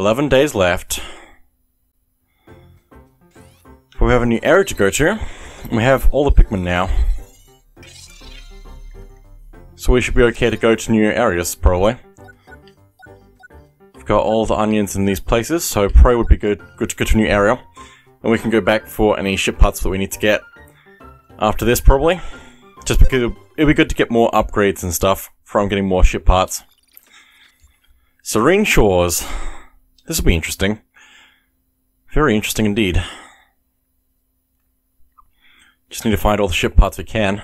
11 days left. We have a new area to go to. We have all the Pikmin now. So we should be okay to go to new areas, probably. We've got all the onions in these places, so probably would be good, good to go to a new area. And we can go back for any ship parts that we need to get after this, probably. Just because it'd be good to get more upgrades and stuff from getting more ship parts. Serene Shores. This will be interesting. Very interesting indeed. Just need to find all the ship parts we can.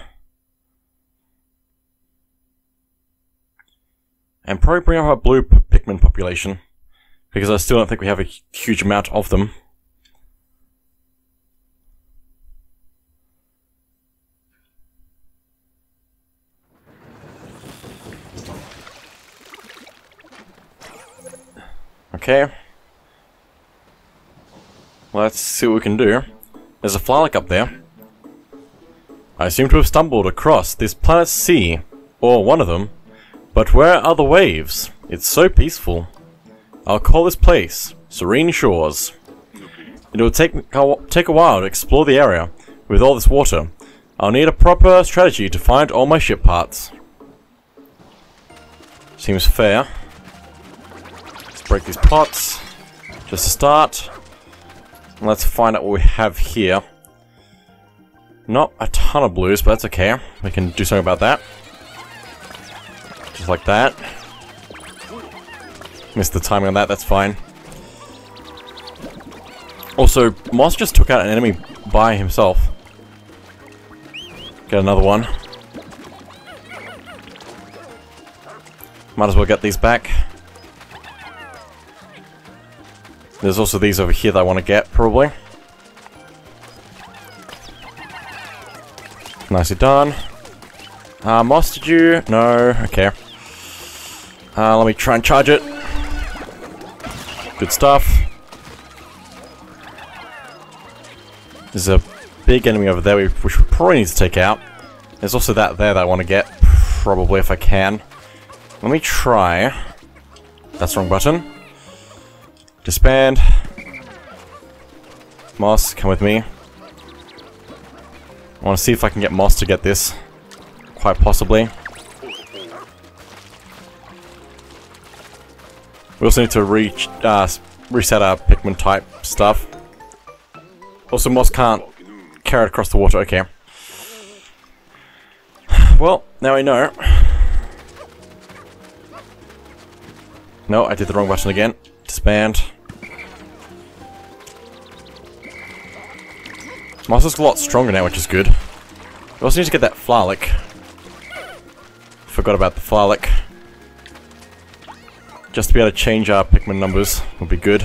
And probably bring up our blue Pikmin population. Because I still don't think we have a huge amount of them. Okay. Let's see what we can do. There's a Flarlic up there. I seem to have stumbled across this planet's sea, or one of them, but where are the waves? It's so peaceful. I'll call this place Serene Shores. It will take, take a while to explore the area. With all this water, I'll need a proper strategy to find all my ship parts. Seems fair. Break these pots. Just to start. Let's find out what we have here. Not a ton of blues, but that's okay. We can do something about that. Just like that. Missed the timing on that, that's fine. Also, Moss just took out an enemy by himself. Get another one. Might as well get these back. There's also these over here that I want to get, probably. Nicely done. Uh, Moss, did you? No, okay. Uh, let me try and charge it. Good stuff. There's a big enemy over there which we probably need to take out. There's also that there that I want to get, probably if I can. Let me try. That's wrong button. Disband. Moss, come with me. I want to see if I can get Moss to get this. Quite possibly. We also need to uh, reset our Pikmin type stuff. Also, Moss can't carry it across the water. Okay. Well, now I know. No, I did the wrong button again. Disband. Moss is a lot stronger now, which is good. We also need to get that Flarlic. Forgot about the Flarlic. Just to be able to change our Pikmin numbers would be good.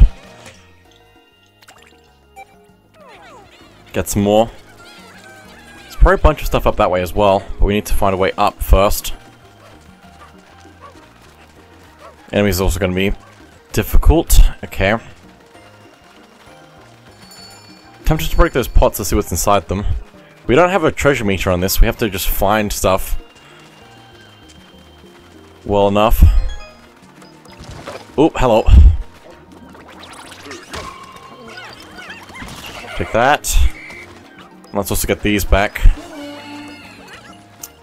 Get some more. There's probably a bunch of stuff up that way as well, but we need to find a way up first. Enemies also going to be difficult. Okay. Tempted to break those pots to see what's inside them. We don't have a treasure meter on this, we have to just find stuff. Well enough. Oh, hello. Take that. Let's also get these back.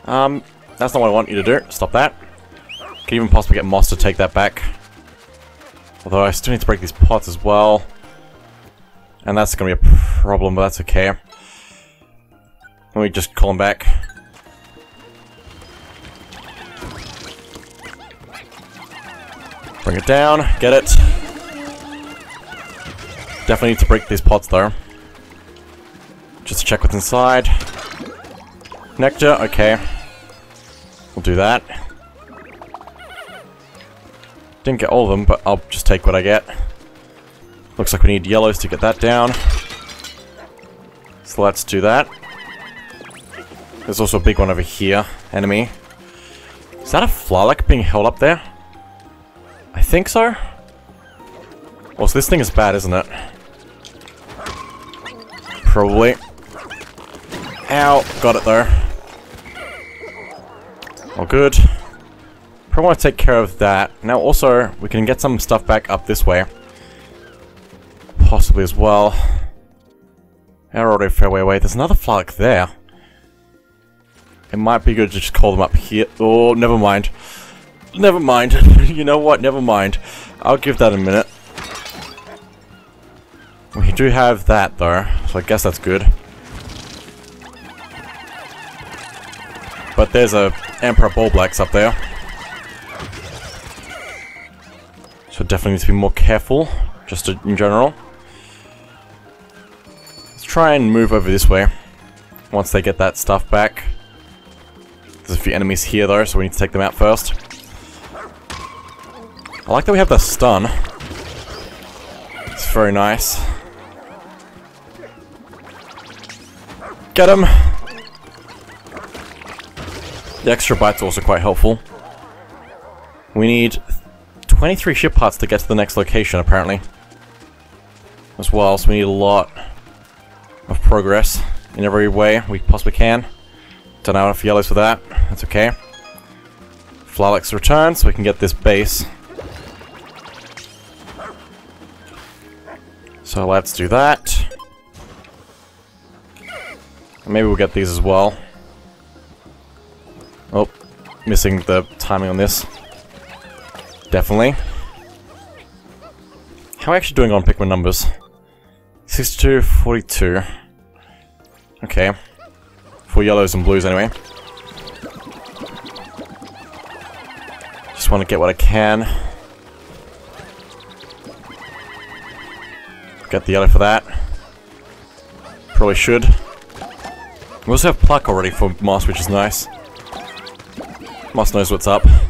Um, that's not what I want you to do. Stop that. Could even possibly get Moss to take that back. Although I still need to break these pots as well. And that's going to be a problem, but that's okay. Let me just call him back. Bring it down, get it. Definitely need to break these pots though. Just to check what's inside. Nectar, okay. We'll do that. Didn't get all of them, but I'll just take what I get. Looks like we need yellows to get that down. So let's do that. There's also a big one over here. Enemy. Is that a Flarlic being held up there? I think so. Also, this thing is bad, isn't it? Probably. Ow. Got it, though. All good. Probably want to take care of that. Now, also, we can get some stuff back up this way. Possibly as well. They're already a fair way away. There's another flag there. It might be good to just call them up here. Oh, never mind. Never mind. you know what? Never mind. I'll give that a minute. We do have that, though, so I guess that's good. But there's a Emperor Bulblax up there. So definitely need to be more careful, just in general. Try and move over this way, once they get that stuff back. There's a few enemies here though, so we need to take them out first. I like that we have the stun. It's very nice. Get him! The extra bite's also quite helpful. We need 23 ship parts to get to the next location, apparently. As well, so we need a lot of progress in every way we possibly can. Don't have enough yellows for that. That's okay. Flarlic's return, so we can get this base. So let's do that. Maybe we'll get these as well. Oh, missing the timing on this. Definitely. How are we actually doing on Pikmin numbers? 62, 42. Okay. For yellows and blues anyway. Just want to get what I can. Get the yellow for that. Probably should. We also have Pluck already for Moss, which is nice. Moss knows what's up. I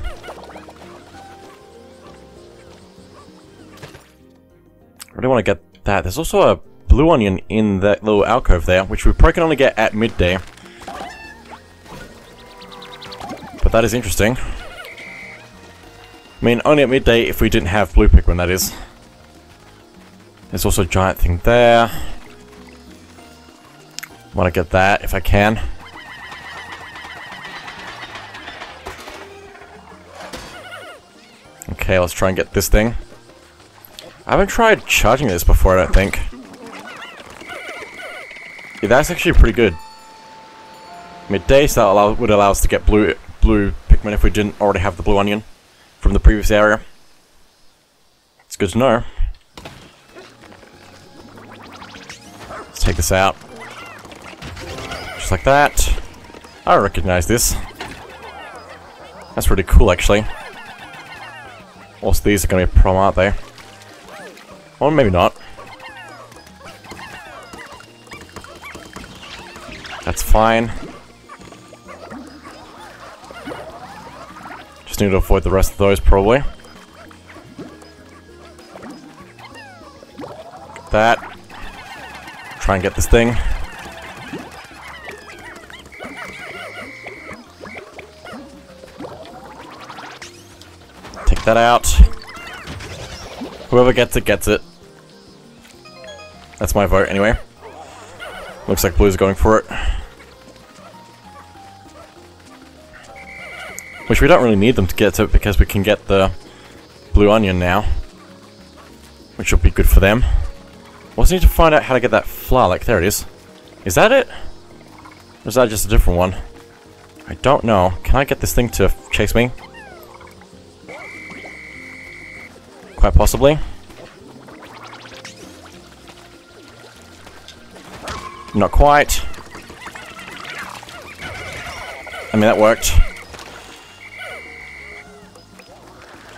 really want to get that. There's also a blue onion in that little alcove there, which we probably can only get at midday. But that is interesting. I mean, only at midday if we didn't have blue Pikmin, that is. There's also a giant thing there. Want to get that if I can. Okay, let's try and get this thing. I haven't tried charging this before, I don't think. Yeah, that's actually pretty good. Midday, so that allow, would allow us to get blue blue Pikmin if we didn't already have the blue onion from the previous area. It's good to know. Let's take this out. Just like that. I recognize this. That's really cool, actually. Also, these are going to be a problem, aren't they? Or maybe not. That's fine. Just need to avoid the rest of those, probably. That. Try and get this thing. Take that out. Whoever gets it, gets it. That's my vote, anyway. Looks like Blue's going for it. Which we don't really need them to get to it because we can get the blue onion now. Which will be good for them. Also need to find out how to get that flower. Like, there it is. Is that it? Or is that just a different one? I don't know. Can I get this thing to chase me? Quite possibly. Not quite. I mean, that worked.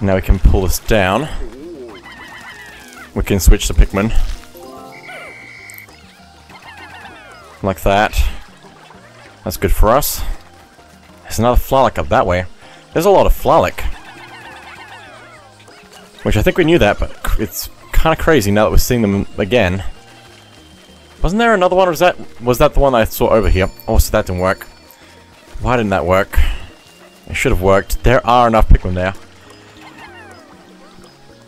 Now we can pull this down. We can switch to Pikmin. Like that. That's good for us. There's another Flarlic up that way. There's a lot of Flarlic. Which I think we knew that, but it's kind of crazy now that we're seeing them again. Wasn't there another one, or was that, was that the one I saw over here? Oh, so that didn't work. Why didn't that work? It should have worked. There are enough Pikmin there.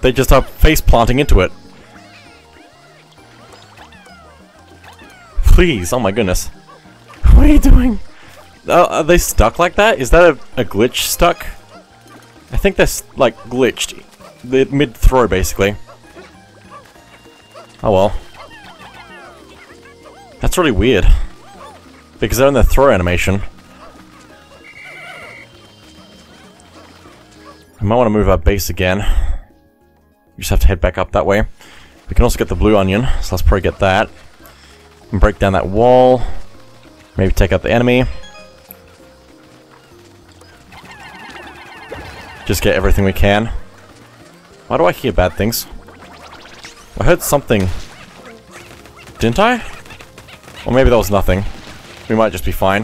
They just are face planting into it. Please, oh my goodness. What are you doing? Uh, are they stuck like that? Is that a, a glitch stuck? I think they're, like, glitched. Mid-throw, basically. Oh well. That's really weird. Because they're in the throw animation. I might want to move our base again. We just have to head back up that way. We can also get the blue onion, so let's probably get that. And break down that wall. Maybe take out the enemy. Just get everything we can. Why do I hear bad things? I heard something. Didn't I? Or maybe that was nothing. We might just be fine.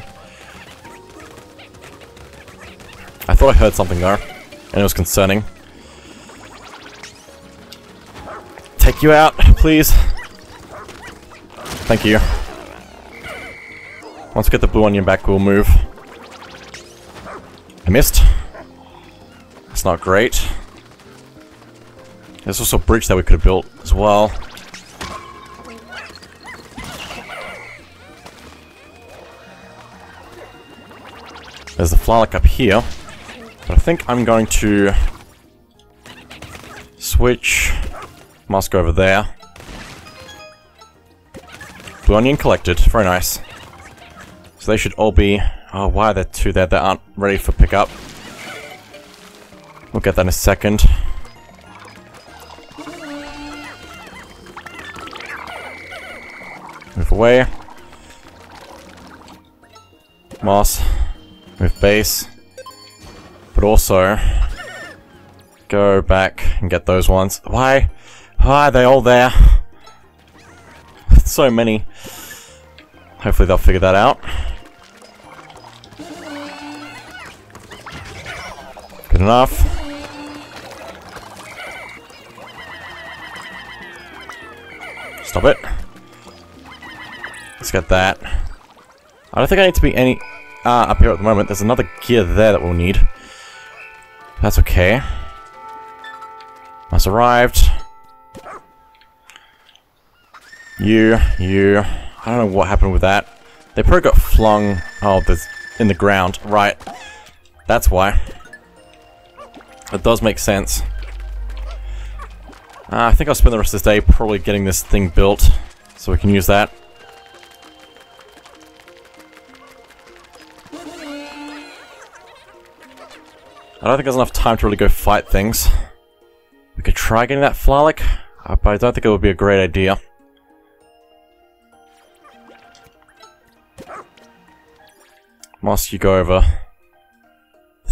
I thought I heard something though. And it was concerning. Take you out, please. Thank you. Once we get the blue onion back, we'll move. I missed. That's not great. There's also a bridge that we could have built as well. There's the Flarlic up here. But I think I'm going to switch Moss over there. Blue onion collected. Very nice. So they should all be... Oh, why are there two there that aren't ready for pickup? We'll get that in a second. Move away. Moss. Move base. But also... Go back and get those ones. Why? Why are they all there? so many. Hopefully they'll figure that out. Good enough. Stop it. Let's get that. I don't think I need to be any uh, up here at the moment. There's another gear there that we'll need. That's okay. That's arrived. You, you. I don't know what happened with that. They probably got flung. Oh, there's in the ground. Right. That's why. It does make sense. Uh, I think I'll spend the rest of this day probably getting this thing built, so we can use that. I don't think there's enough time to really go fight things. We could try getting that Flarlic, uh, but I don't think it would be a great idea. Moss, you go over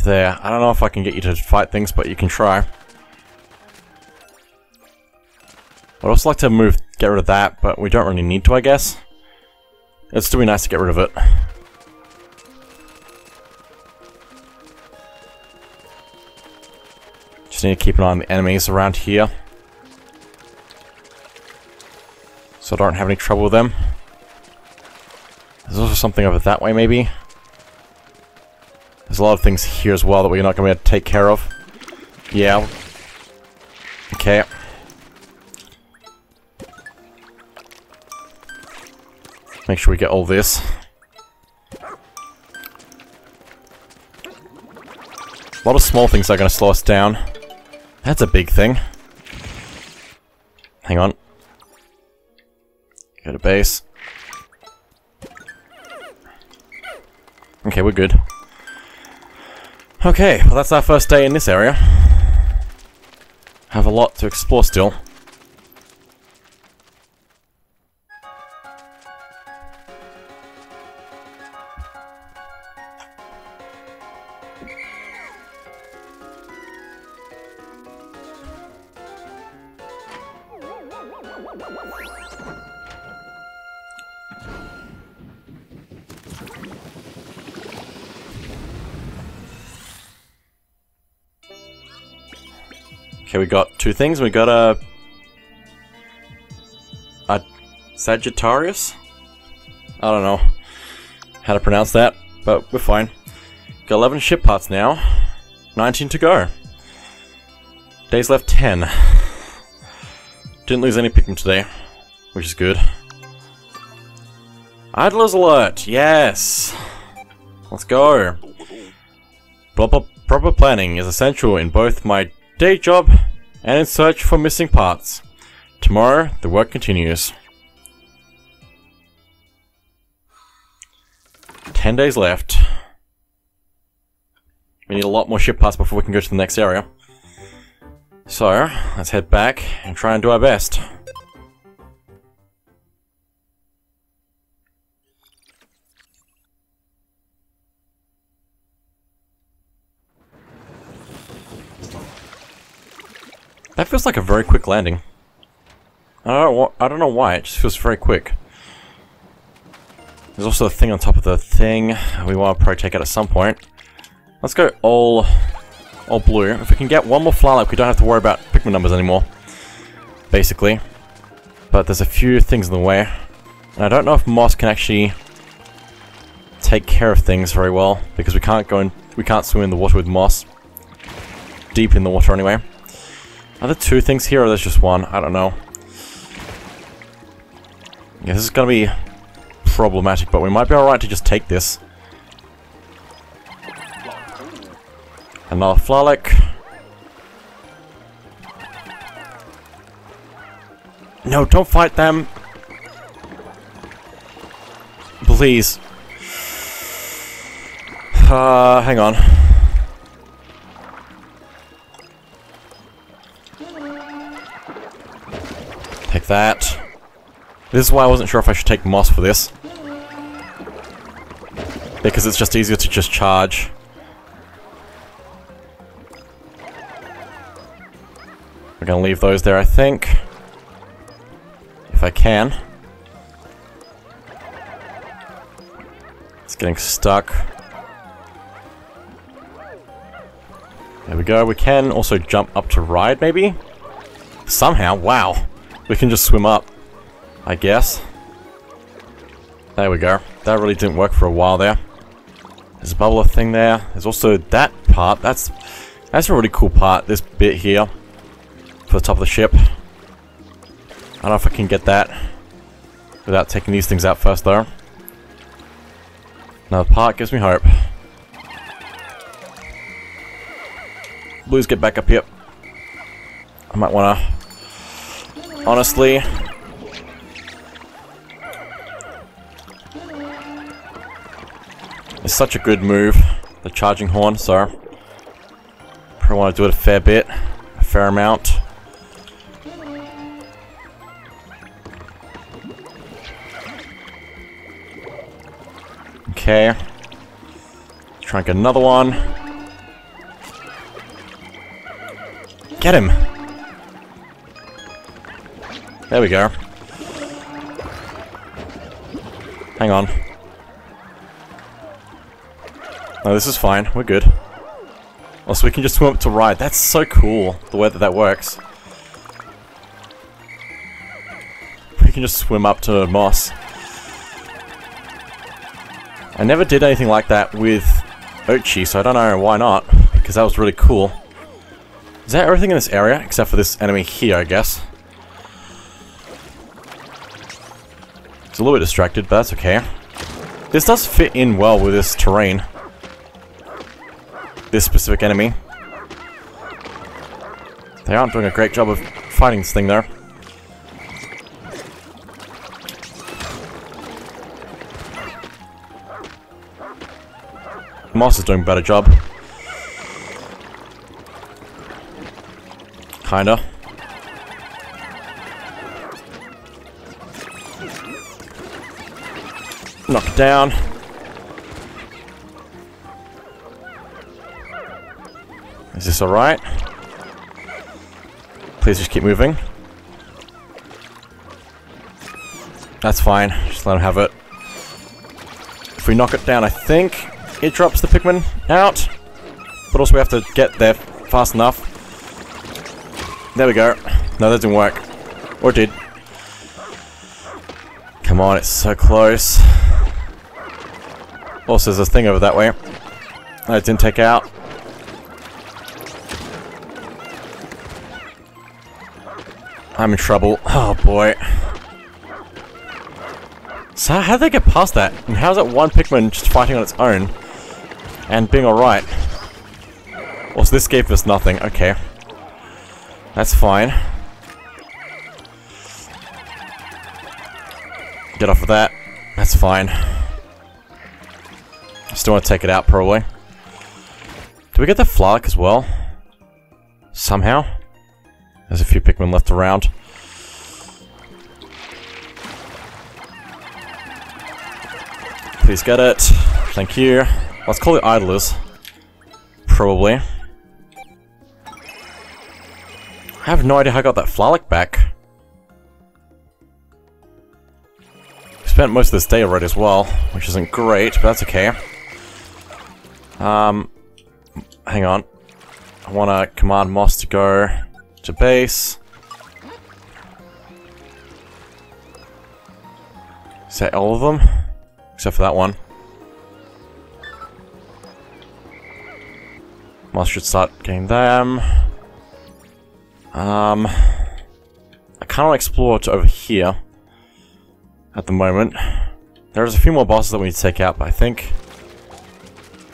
there. I don't know if I can get you to fight things, but you can try. I'd also like to move, get rid of that, but we don't really need to, I guess. It'd still be nice to get rid of it. Just need to keep an eye on the enemies around here. So I don't have any trouble with them. There's also something over that way, maybe? There's a lot of things here as well that we're not going to be able to take care of. Yeah. Okay. Make sure we get all this. A lot of small things are going to slow us down. That's a big thing. Hang on. Go to base. Okay, we're good. Okay, well that's our first day in this area. Have a lot to explore still. Okay, we got two things. We got a... A Sagittarius? I don't know how to pronounce that, but we're fine. Got 11 ship parts now. 19 to go. Days left 10. Didn't lose any Pikmin today, which is good. Idler's alert! Yes! Let's go! Proper, proper planning is essential in both my day job and in search for missing parts. Tomorrow, the work continues. Ten days left. We need a lot more ship parts before we can go to the next area. So, let's head back and try and do our best. That feels like a very quick landing. I don't, I don't know why, it just feels very quick. There's also a thing on top of the thing we want to probably take out at some point. Let's go all, all blue. If we can get one more Flarlic, we don't have to worry about Pikmin numbers anymore. Basically. But there's a few things in the way. And I don't know if Moss can actually take care of things very well, because we can't go in, we can't swim in the water with Moss. Deep in the water anyway. Are there two things here or there's just one? I don't know. Yeah, this is gonna be problematic, but we might be alright to just take this. Another Flarlic. No, don't fight them! Please. Uh, hang on. Take that. This is why I wasn't sure if I should take Moss for this. Because it's just easier to just charge. We're gonna leave those there, I think. If I can. It's getting stuck. There we go. We can also jump up to ride, maybe? Somehow, wow. We can just swim up, I guess. There we go. That really didn't work for a while there. There's a bubbler thing there. There's also that part. That's that's a really cool part, this bit here. For the top of the ship. I don't know if I can get that without taking these things out first though. Another part gives me hope. Blues get back up here. I might wanna honestly. It's such a good move, the charging horn, so probably want to do it a fair bit, a fair amount. Okay. Try and get another one. Get him! There we go. Hang on. No, this is fine. We're good. Also, we can just swim up to ride. That's so cool, the way that that works. We can just swim up to Moss. I never did anything like that with Oatchi, so I don't know why not, because that was really cool. Is that everything in this area, except for this enemy here, I guess? It's a little bit distracted, but that's okay. This does fit in well with this terrain. This specific enemy. They aren't doing a great job of fighting this thing there. Moss is doing a better job. Kinda. Knock it down. Is this alright? Please just keep moving. That's fine. Just let him have it. If we knock it down, I think it drops the Pikmin out. But also we have to get there fast enough. There we go. No, that didn't work. Or did. Come on, it's so close. Also, there's a thing over that way. I didn't take out. I'm in trouble. Oh boy. So how did they get past that? And how's that one Pikmin just fighting on its own? And being alright? Also, this gave us nothing. Okay. That's fine. Get off of that. That's fine. Still want to take it out, probably. Do we get the Flark as well? Somehow? There's a few Pikmin left around. Please get it. Thank you. Let's call it Idlers. Probably. I have no idea how I got that Flark back. Spent most of this day already as well, which isn't great, but that's okay. Um, hang on. I want to command Moss to go to base. That all of them? Except for that one. Moss should start getting them. Um, I kind of explore to over here at the moment. There's a few more bosses that we need to take out, but I think...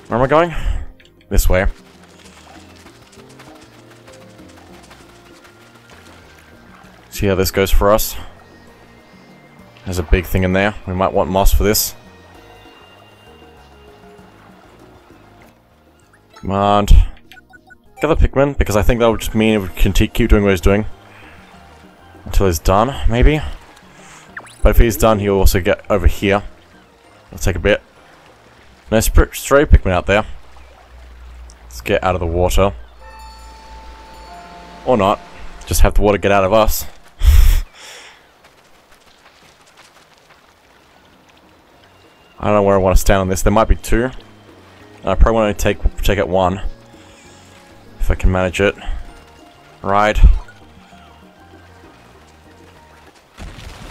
Where am I going? This way. See how this goes for us. There's a big thing in there. We might want moss for this. Come on. Get the Pikmin, because I think that would just mean it would keep doing what he's doing. Until he's done, maybe? But if he's done, he'll also get over here. It'll take a bit. No stray Pikmin out there. Let's get out of the water. Or not. Just have the water get out of us. I don't know where I want to stand on this. There might be two. I probably want to take take out one. I can manage it. Right.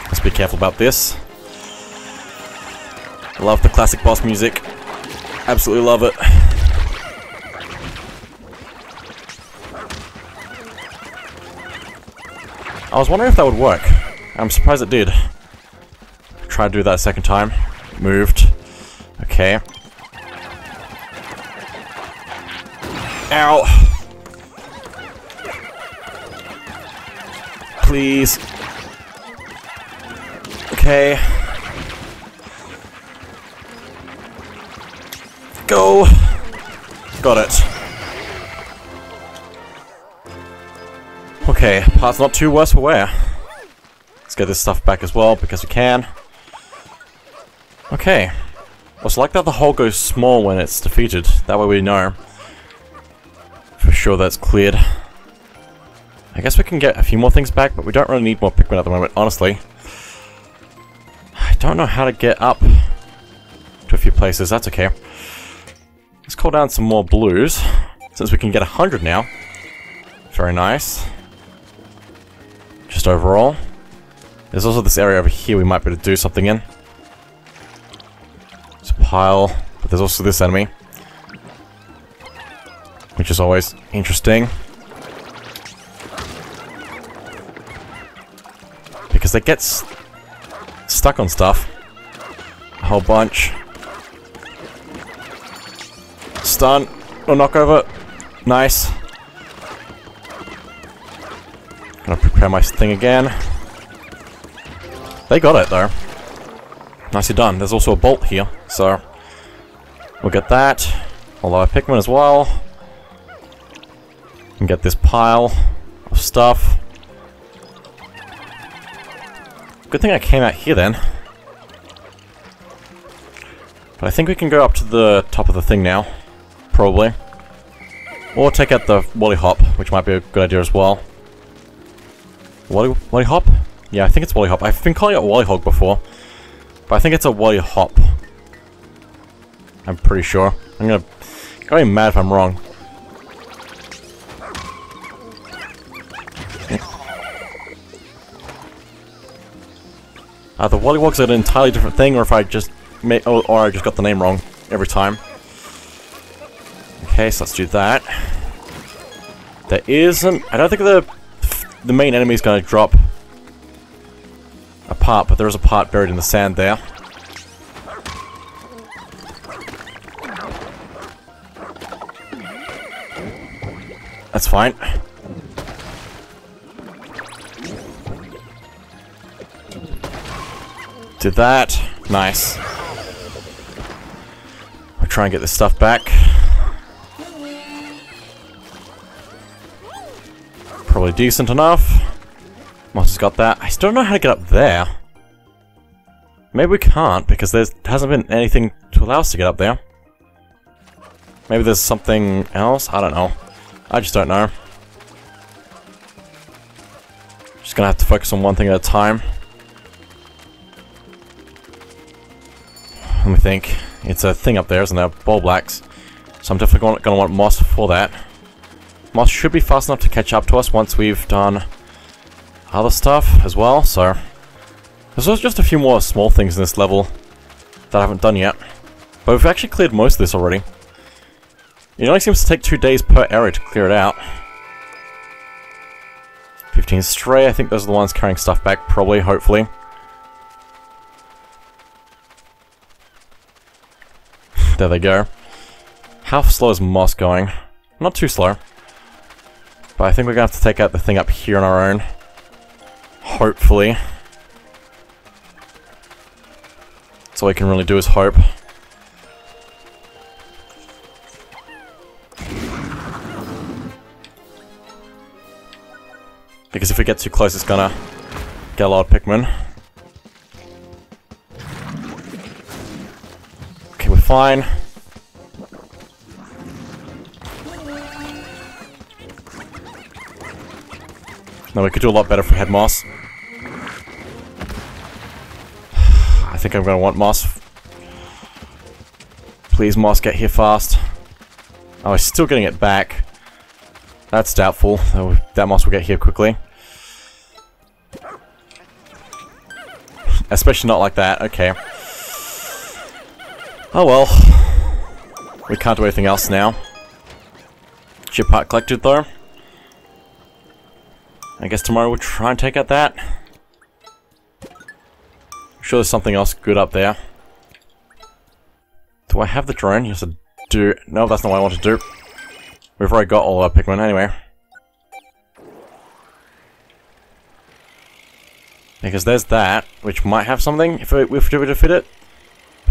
Let's be careful about this. Love the classic boss music. Absolutely love it. I was wondering if that would work. I'm surprised it did. Try to do that a second time. Moved. Okay. Ow! Please. Okay. Go! Got it. Okay, part's not too worse for wear. Let's get this stuff back as well, because we can. Okay. Well, it's like that the hole goes small when it's defeated. That way we know for sure that's cleared. I guess we can get a few more things back, but we don't really need more Pikmin at the moment, honestly. I don't know how to get up to a few places, that's okay. Let's call down some more blues, since we can get a 100 now. Very nice. Just overall. There's also this area over here we might be able to do something in. It's a pile, but there's also this enemy which is always interesting. Because they get stuck on stuff. A whole bunch. Stun or knock over. Nice. Gonna prepare my thing again. They got it though. Nicely done. There's also a bolt here, so we'll get that. Although a Pikmin as well and get this pile of stuff. Good thing I came out here then. But I think we can go up to the top of the thing now. Probably. Or take out the Woolly Hop, which might be a good idea as well. Woolly, Woolly Hop? Yeah, I think it's Woolly Hop. I've been calling it Woolly Hog before. But I think it's a Woolly Hop. I'm pretty sure. I'm gonna... Go mad if I'm wrong. Uh, the Wollywog's an entirely different thing, or if I just made, or, or I just got the name wrong every time. Okay, so let's do that. There isn't. I don't think the the main enemy is going to drop a part, but there is a part buried in the sand there. That's fine. Did that. Nice. I'll try and get this stuff back. Probably decent enough. Moss has got that. I still don't know how to get up there. Maybe we can't, because there hasn't been anything to allow us to get up there. Maybe there's something else? I don't know. I just don't know. Just gonna have to focus on one thing at a time. Me think. It's a thing up there, isn't there? blacks. So I'm definitely gonna want Moss for that. Moss should be fast enough to catch up to us once we've done other stuff as well, so... There's just a few more small things in this level that I haven't done yet. But we've actually cleared most of this already. It only seems to take two days per area to clear it out. 15 Stray, I think those are the ones carrying stuff back, probably, hopefully. There they go. How slow is Moss going? Not too slow. But I think we're going to have to take out the thing up here on our own. Hopefully. That's all we can really do is hope. Because if we get too close, it's gonna get a lot of Pikmin. Fine. No, we could do a lot better for head moss. I think I'm gonna want moss. Please, moss, get here fast. Oh, we're still getting it back. That's doubtful. That moss will get here quickly. Especially not like that. Okay. Oh well. We can't do anything else now. Chip part collected though. I guess tomorrow we'll try and take out that. I'm sure there's something else good up there. Do I have the drone? Yes, I do. No, that's not what I want to do. We've already got all our Pikmin anyway. Because there's that, which might have something if we, if we were to fit it.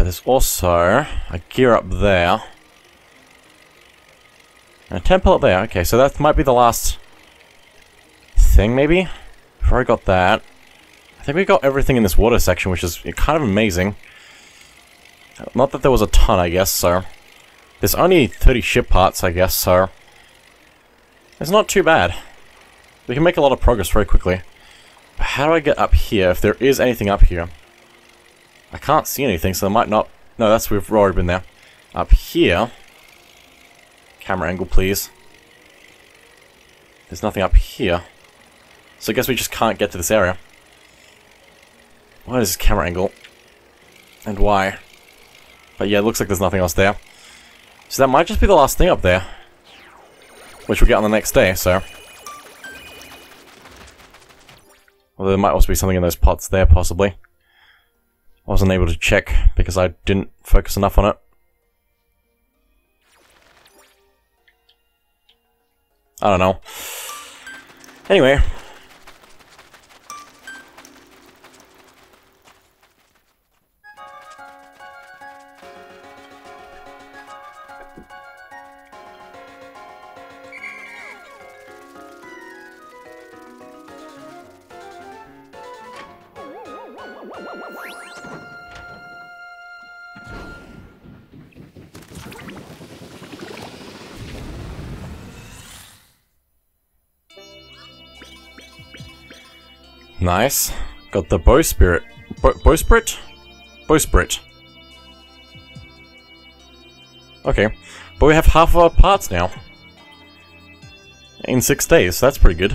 But there's also a gear up there. And a temple up there. Okay, so that might be the last thing, maybe? Before I got that. I think we got everything in this water section, which is kind of amazing. Not that there was a ton, I guess, so... There's only 30 ship parts, I guess, so... It's not too bad. We can make a lot of progress very quickly. But how do I get up here, if there is anything up here? I can't see anything, so I might not... No, that's we've already been there. Up here... Camera angle, please. There's nothing up here. So I guess we just can't get to this area. What is this camera angle? And why? But yeah, it looks like there's nothing else there. So that might just be the last thing up there. Which we'll get on the next day, so... Well, there might also be something in those pots there, possibly. I wasn't able to check because I didn't focus enough on it. I don't know. Anyway, Nice. Got the bow spirit. Bo bowsprit? Bowsprit. Okay. But we have half of our parts now. In six days, so that's pretty good.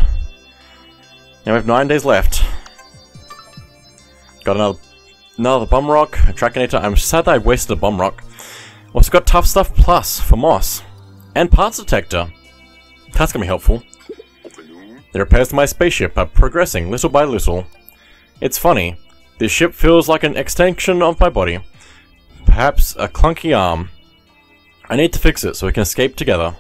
Now we have nine days left. Got another another bomb rock, a Trachinator. I'm sad I wasted a bomb rock. Also got tough stuff plus for moss. And parts detector. That's gonna be helpful. The repairs to my spaceship are progressing little by little. It's funny, this ship feels like an extension of my body. Perhaps a clunky arm. I need to fix it so we can escape together.